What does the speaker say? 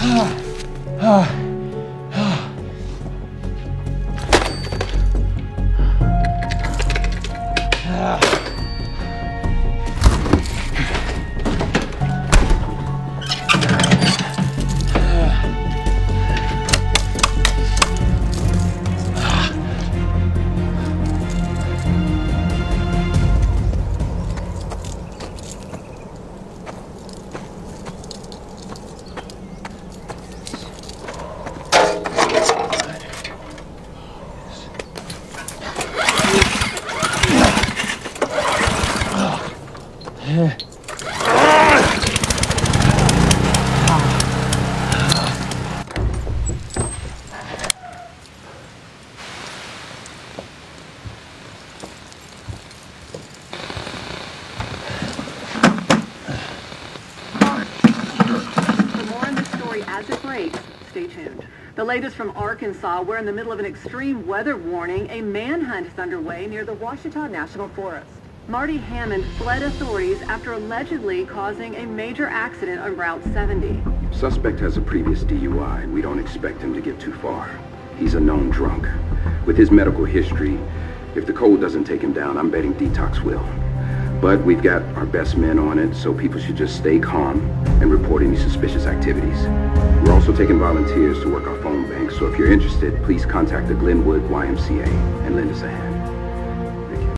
ah, ah. The story as it breaks. Stay tuned. The latest from Arkansas, we're in the middle of an extreme weather warning. A manhunt is underway near the Ouachita National Forest. Marty Hammond fled authorities after allegedly causing a major accident on Route 70. Suspect has a previous DUI, we don't expect him to get too far. He's a known drunk. With his medical history, if the cold doesn't take him down, I'm betting Detox will. But we've got our best men on it, so people should just stay calm and report any suspicious activities. We're also taking volunteers to work our phone bank, so if you're interested, please contact the Glenwood YMCA and lend us a hand.